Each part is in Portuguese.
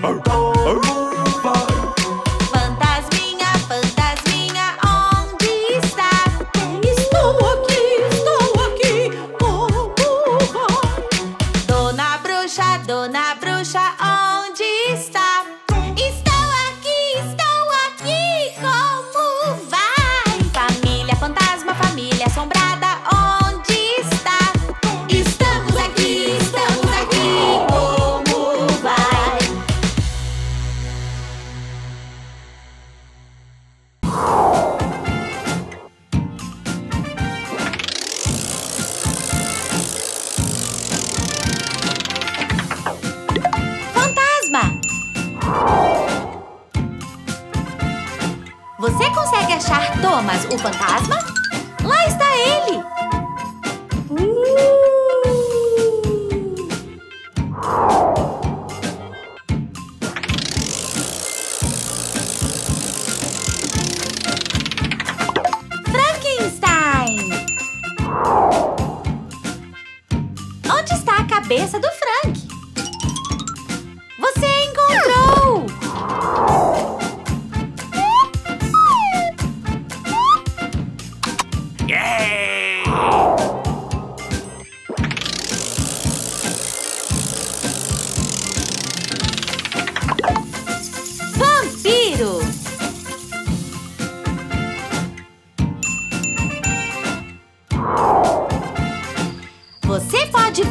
Boom, boom.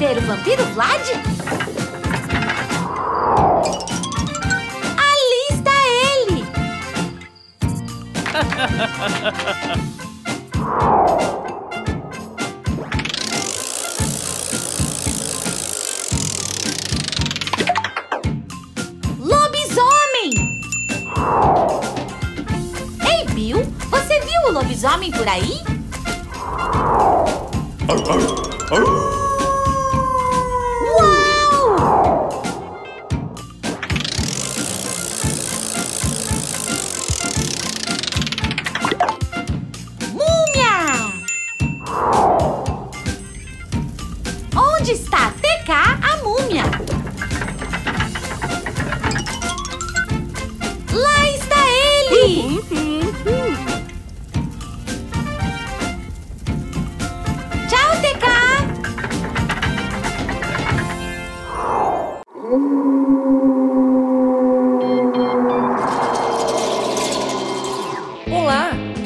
Ver o vampiro Vlad? Ali está ele!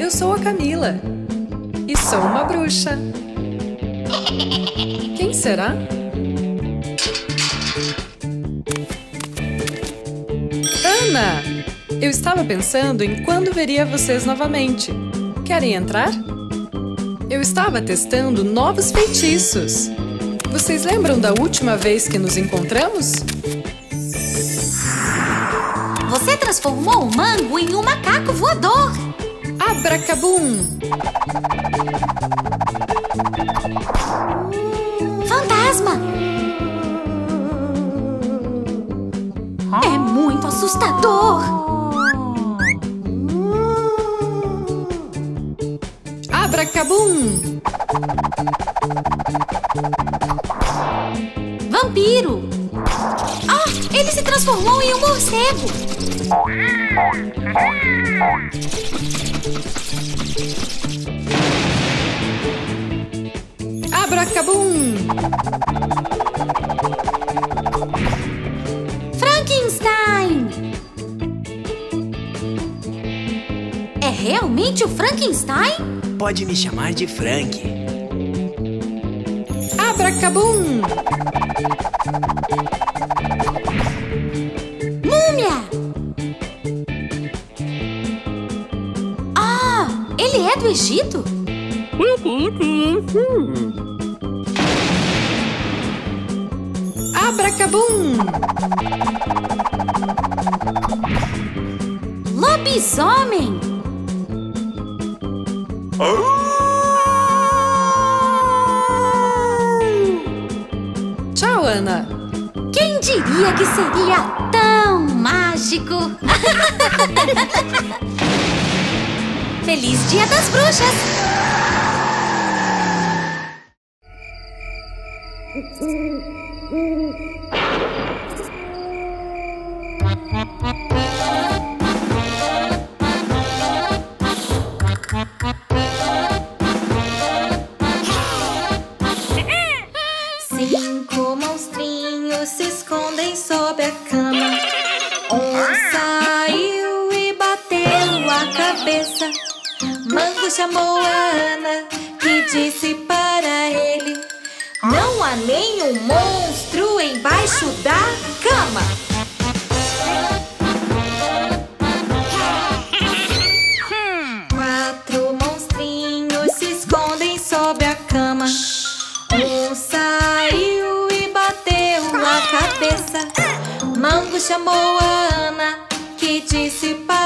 eu sou a Camila e sou uma bruxa. Quem será? Ana! Eu estava pensando em quando veria vocês novamente. Querem entrar? Eu estava testando novos feitiços. Vocês lembram da última vez que nos encontramos? Você transformou o mango em um macaco voador! Abracabum! Fantasma! É muito assustador! Abracabum! Vampiro! Ah, ele se transformou em um morcego! Frankenstein! É realmente o Frankenstein? Pode me chamar de Frank. Abracabum! Múmia! Ah, ele é do Egito? Abracabum! Lobisomem! Tchau, Ana! Quem diria que seria tão mágico? Feliz Dia das Bruxas! Chamou a Ana e disse para ele: Não há nenhum monstro embaixo da cama. Quatro monstrinhos se escondem sob a cama. Um saiu e bateu a cabeça. Mango chamou a Ana, que disse para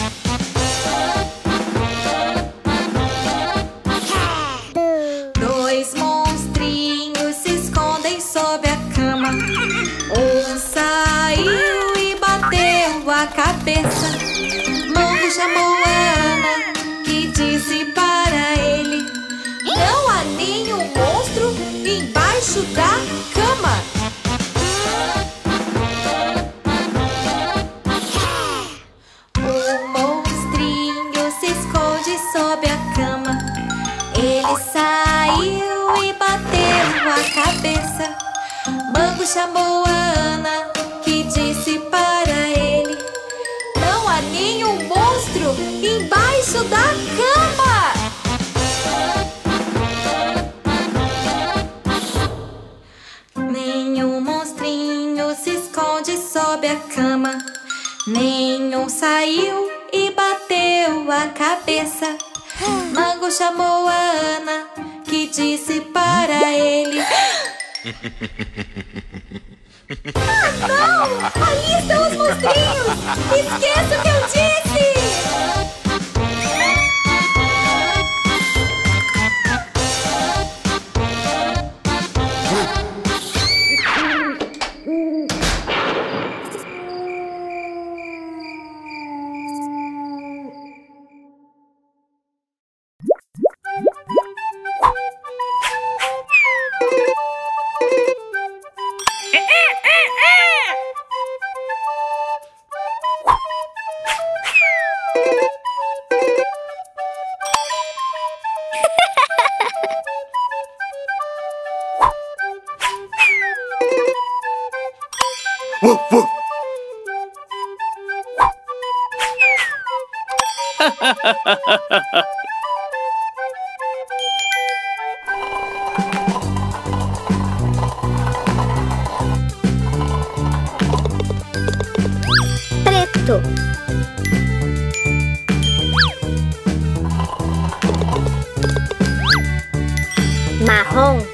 embaixo da cama. Um monstrinho se esconde sob a cama. Ele saiu e bateu a cabeça. Mango chamou Nenhum saiu e bateu a cabeça. Mango chamou a Ana, que disse para ele: Ah, não! Ali estão os monstrinhos! Esqueça o que eu disse! Preto, marrom,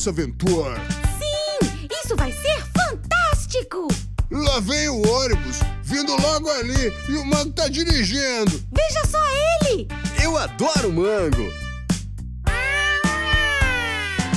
nossa aventura. Sim, isso vai ser fantástico! Lá vem o ônibus, vindo logo ali, e o Mango tá dirigindo. Veja só ele! Eu adoro mango.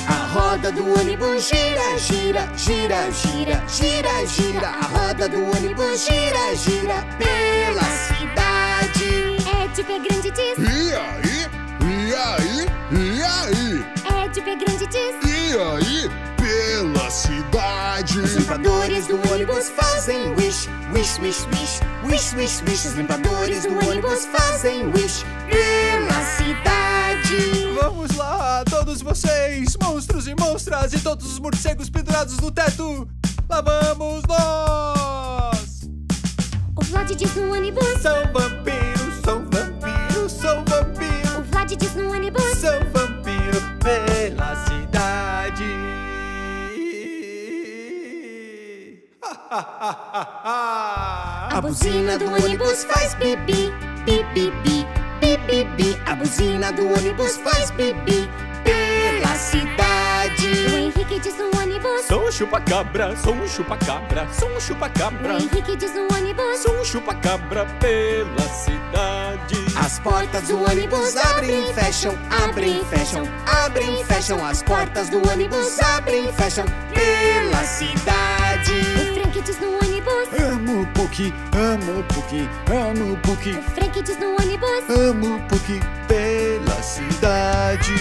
A roda do ônibus gira, gira, gira, gira, gira, gira. A roda do ônibus gira, gira pela cidade. É de pé grande diz, E aí? E aí? E aí? é de pé grande diz. E aí? Pela cidade. Os limpadores do ônibus fazem wish, wish, wish, wish, wish, wish, wish. Os limpadores do ônibus fazem wish pela cidade. Vamos lá, todos vocês, monstros e monstras e todos os morcegos pendurados no teto. Lá vamos nós! O Vlad diz no ônibus, São vampiros, são vampiros, são vampiros, o Vlad diz no ônibus. são vampiros pela cidade. A buzina do ônibus faz bibi, bibi, bibi, bibi, bi. A buzina do ônibus faz bibi pela O cidade. Henrique diz no ônibus, Sou um chupa-cabra, sou um chupa-cabra, sou um o chupa-cabra, Henrique diz no ônibus. sou um chupa-cabra pela cidade. As portas do ônibus abrem e fecham, abrem e fecham, abrem e fecham. As portas do ônibus abrem e fecham pela cidade. Diz no ônibus, Amo o Puki, amo o Puki, amo o Puki, o Frank diz no ônibus. amo o Puki pela cidade.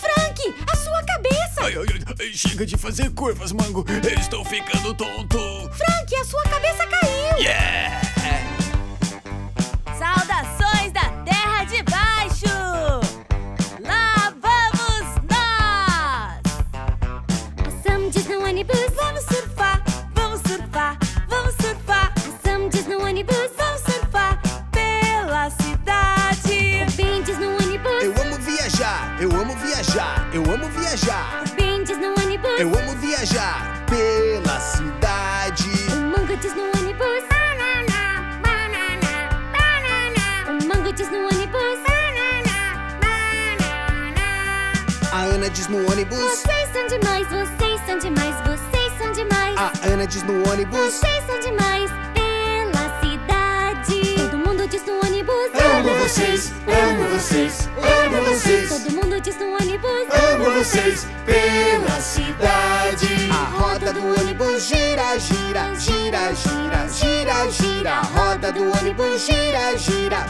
Frank, a sua cabeça! Ai, ai, ai, chega de fazer curvas, Mango. Eu estou ficando tonto. Frank, a sua cabeça caiu! Yeah! Viajar pela cidade. O mango diz no ônibus. Banana, banana, banana. O mango diz no ônibus. Banana, banana. A Ana diz no ônibus. Vocês são demais, vocês são demais, vocês são demais. A Ana diz no ônibus. Vocês são demais pela cidade. Todo mundo diz no ônibus. Amo vocês, amo vocês, amo vocês. Todo mundo diz no ônibus. Amo vocês pela cidade. A roda do ônibus gira, gira, gira, gira, gira, gira. A roda do ônibus gira, gira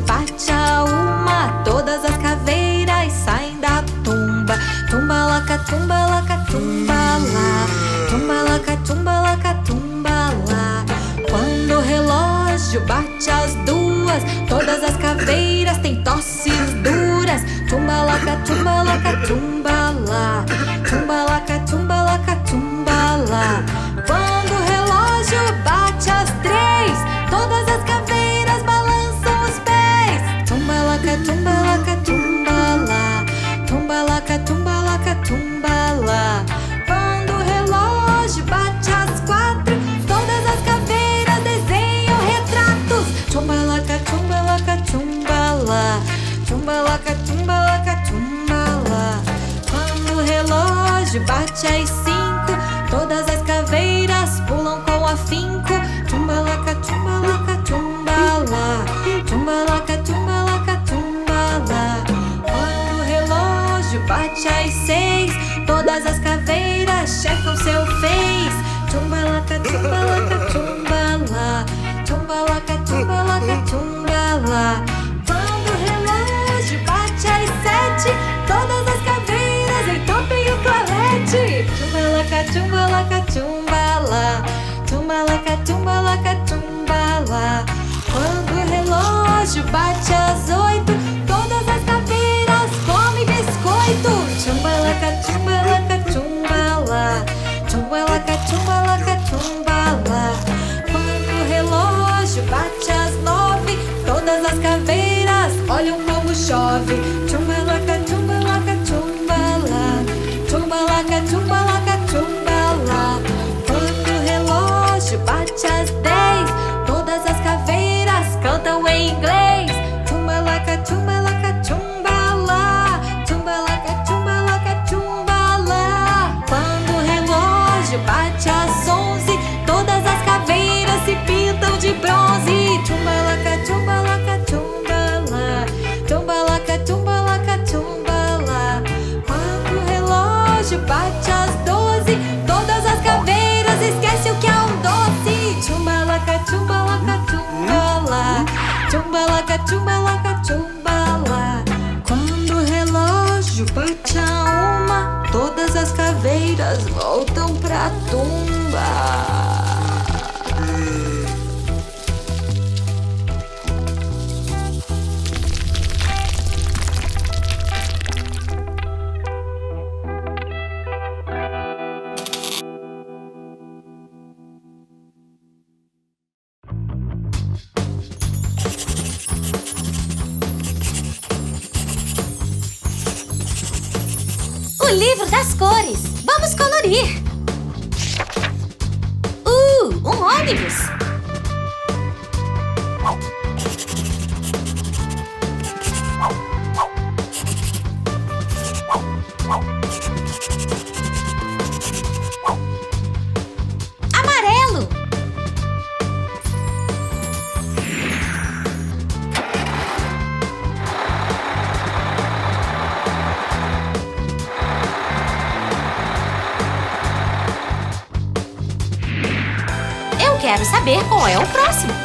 bate a uma, todas as caveiras saem da tumba. Tumba laca, tumba laca, tumba lá. Tumba laca, tumba laca, tumba lá. Quando o relógio bate às duas, todas as caveiras têm tosses duras. Tumba laca, tumba laca, tumba bate às cinco, todas as caveiras pulam com afinco. Tumba laca, tumba laca, tumba lá. Tumba laca, tumba laca, tumba lá. Quando o relógio bate às seis, todas as caveiras checam seu fez. Tumba laca, tumba laca, tumba lá. Tumba laca, tumba laca, tumba lá. Quando o relógio bate às sete, todas laca, tumba laca, tumba lá. Tumba laca, tumba laca, tumba lá. Voltam pra tumba. Ônibus. É o próximo.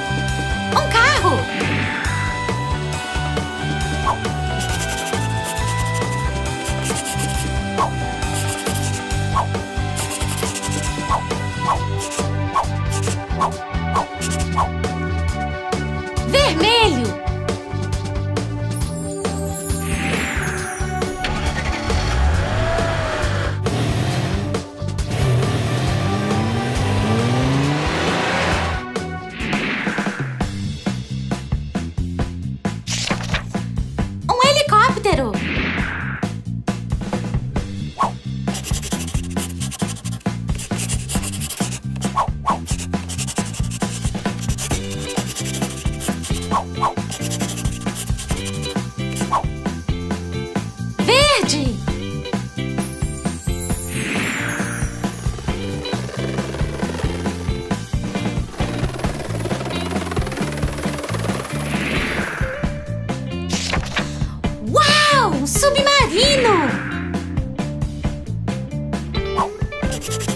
Rosa!